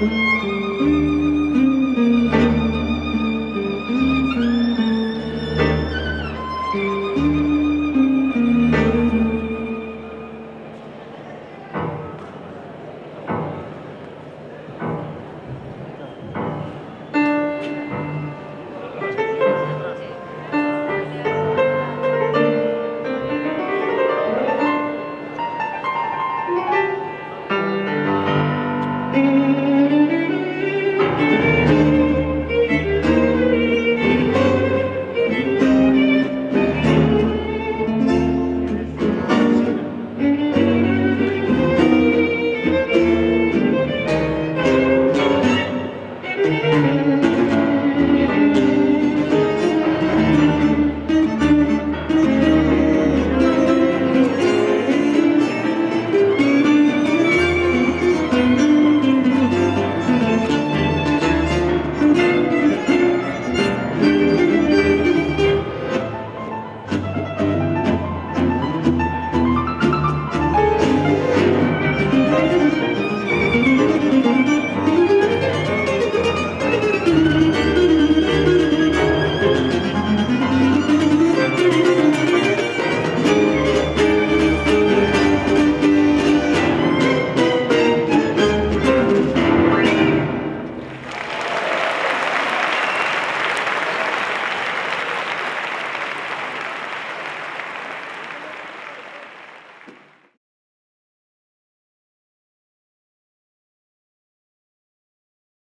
Música